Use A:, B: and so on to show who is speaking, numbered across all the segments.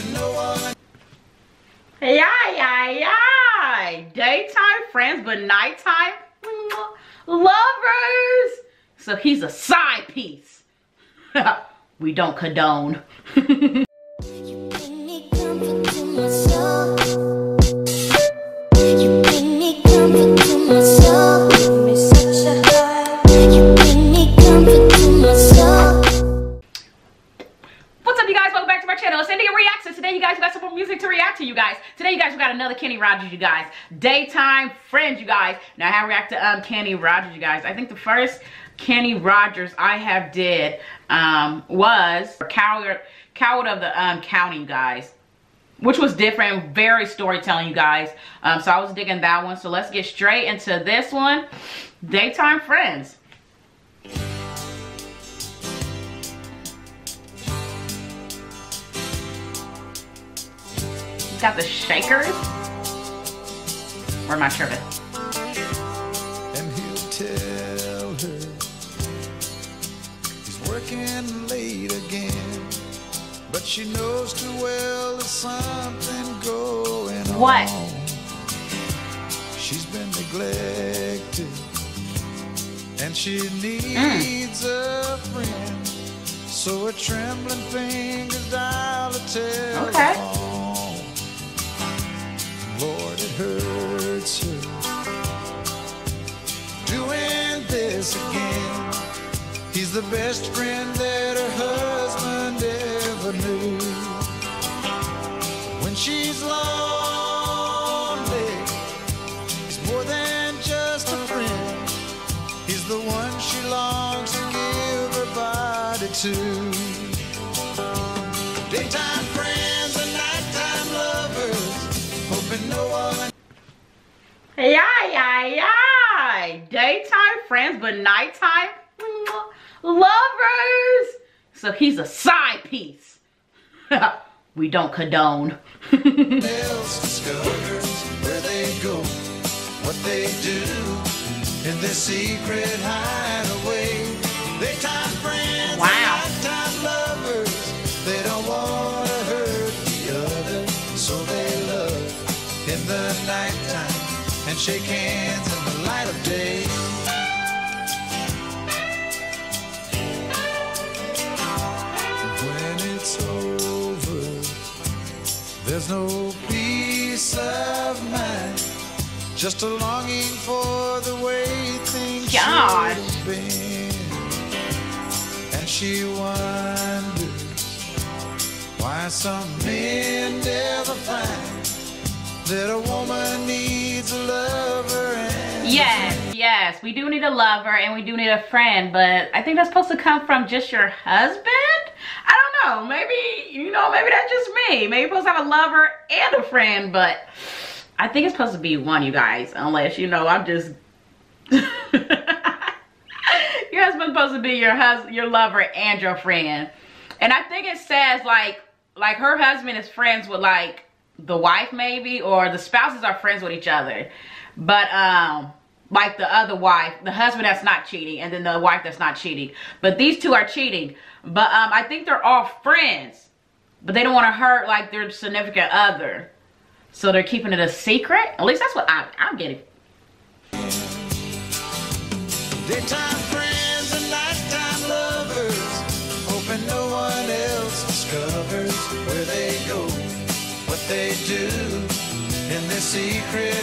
A: but no one. Yay, yay, yay! Daytime friends, but nighttime mm, lovers. So he's a side piece. we don't condone. Kenny Rogers, you guys. Daytime friends, you guys. Now I have react to um, Kenny Rogers, you guys. I think the first Kenny Rogers I have did um, was Coward, Coward of the um, County, guys. Which was different, very storytelling, you guys. Um, so I was digging that one. So let's get straight into this one. Daytime Friends. Got the shakers. Where my turban? And he'll tell her he's working late again. But she knows too well there's something going what? on. What? She's been neglected. And she needs mm. a friend. So a trembling fingers dial a telephone. Okay. The best friend that her husband ever knew. When she's lonely, he's more than just a friend. He's the one she longs to give her body to. Daytime Yeah, yeah, yeah. Daytime friends, but nighttime lovers. So he's a side piece. we don't condone. where they go, what they do in their secret hideaway. Daytime friends, wow. nighttime lovers. They don't want to hurt the other, so they love in the nighttime and shake hands there's no peace of mind, just a longing for the way things should have been. And she wonders why some men never find that a woman needs a lover Yes, yes, we do need a lover and we do need a friend, but I think that's supposed to come from just your husband? Know, maybe, you know, maybe that's just me. Maybe you're supposed to have a lover and a friend, but I think it's supposed to be one, you guys, unless, you know, I'm just... your husband's supposed to be your husband, your lover and your friend. And I think it says like, like her husband is friends with like the wife maybe or the spouses are friends with each other but um like the other wife the husband that's not cheating and then the wife that's not cheating. But these two are cheating. But um i think they're all friends but they don't want to hurt like their significant other. So they're keeping it a secret? At least that's what I, i'm getting. Daytime friends and nighttime lovers. Hoping no one else discovers where they go they do in their secret.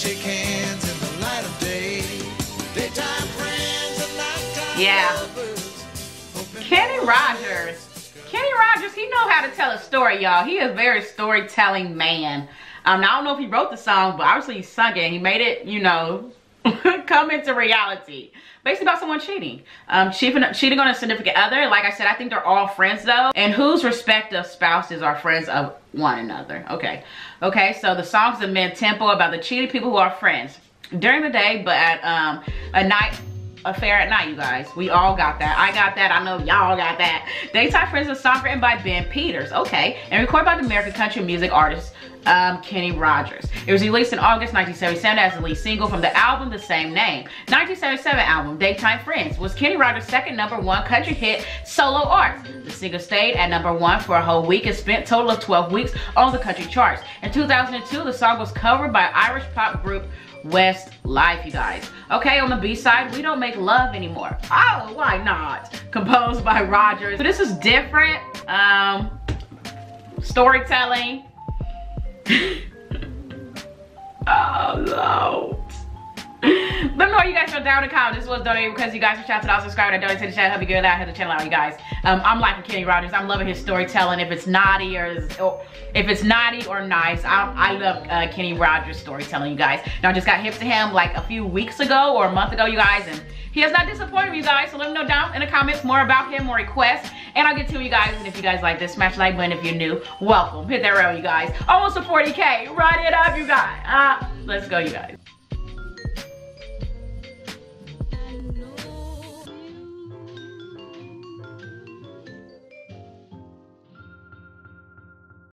A: shake hands in the light of day. Daytime friends and nighttime yeah. Kenny Rogers. Kenny Rogers, he know how to tell a story, y'all. He is a very storytelling man.
B: Um, I don't know if he wrote the song, but obviously he sung it. He made it, you know, come into reality. Basically about someone cheating. Um, cheating, cheating on a significant other. Like I said, I think they're all friends though. And whose respective spouses are friends of one another. Okay. Okay, so the song's of mid-tempo about the cheating people who are friends. During the day, but at um, a night, affair at night, you guys. We all got that. I got that. I know y'all got that. Daytime Friends is a song written by Ben Peters. Okay. And recorded by the American country music artist um, Kenny Rogers. It was released in August 1977 as the lead single from the album the same name. 1977 album, Daytime Friends, was Kenny Rogers' second number one country hit solo art. The single stayed at number one for a whole week and spent total of 12 weeks on the country charts. In 2002, the song was covered by Irish pop group Westlife, you guys. Okay, on the B-side, We Don't Make Love Anymore. Oh, why not? Composed by Rogers. So this is different. Um, storytelling. Oh, no. Let me know you guys feel down in the comments. This was donated because you guys are shouted out, subscribed, and donated to the channel. Help me get out, help the channel out, you guys. Um, I'm liking Kenny Rogers. I'm loving his storytelling. If it's naughty or, or if it's naughty or nice, I, I love uh, Kenny Rogers storytelling, you guys. Now I just got hip to him like a few weeks ago or a month ago, you guys, and he has not disappointed me, you guys. So let me know down in the comments more about him, more requests, and I'll get to you guys. And if you guys like this, smash like button. If you're new, welcome. Hit that rail, you guys. Almost a 40k. Run it up, you guys. Uh, let's go, you guys.